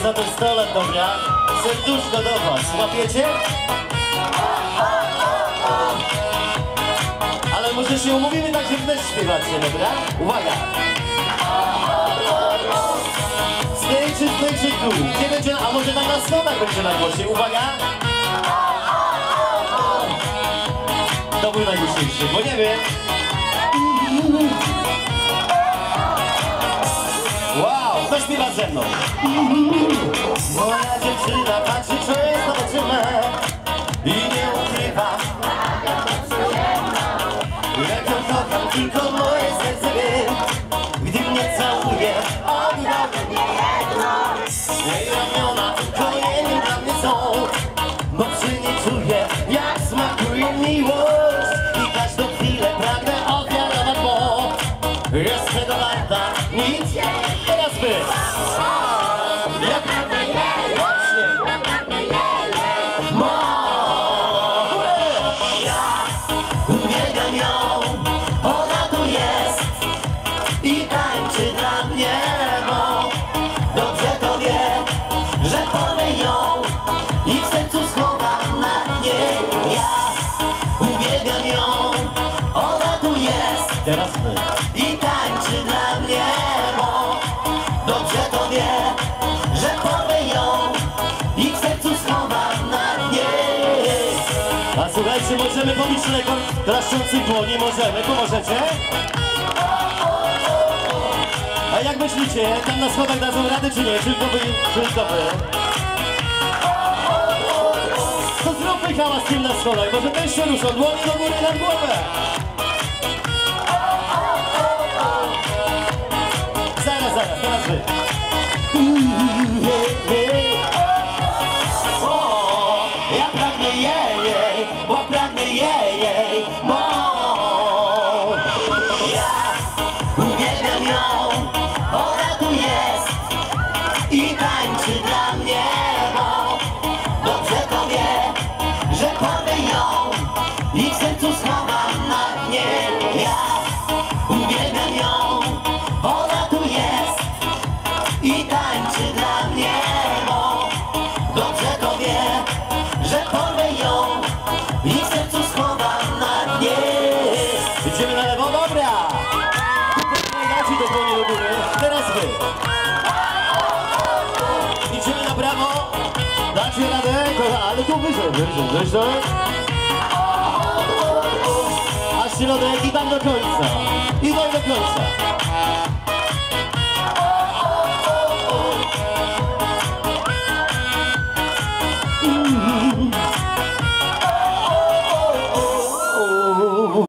Słuchajcie, to za ten stolet, dobra? Serduszko do was, łapiecie? Ale może się umówimy tak, że też śpiewacie, dobra? Uwaga! Zdjęcie, zdjęcie tu. Gdzie będzie, a może tam na schodach będzie najgłośniej. Uwaga! To był najgłośniejszy, bo nie wiem. Śpiewa ze mną? Moja dziewczyna patrzy często w oczy me i nie ukrywa. Jak ją kocham, tylko moje serce wie Gdy mnie całuje, oddam mnie jedno nic teraz Właśnie Uwielbiam ją, ona tu jest i tańczy dla mnie, bo dobrze to wie, że porwę ją i w sercu schowam na niej ja. Uwielbiam ją, ona tu jest Teraz my. i tańczy dla mnie, słuchajcie, możemy pobić rekord draszczących dłoni, możemy, tu możecie? A jak myślicie, tam na schodach dadzą radę czy nie? Tylko wy, tylko wy. To zróbmy hałas tym na schodach, może też się ruszą, dłonie do góry nad głowę. Zaraz, zaraz, teraz wy. Jej, jej, bo ja ją, ona tu jest i tańczy dla mnie, bo dobrze to wie, że porwę ją i dacie ale tu wyżej, wyżej, wyżej. A środek i tam do końca, i doj do końca.